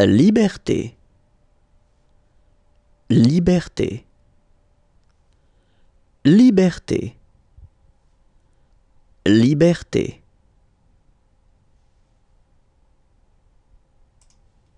Liberté. Liberté. Liberté. Liberté.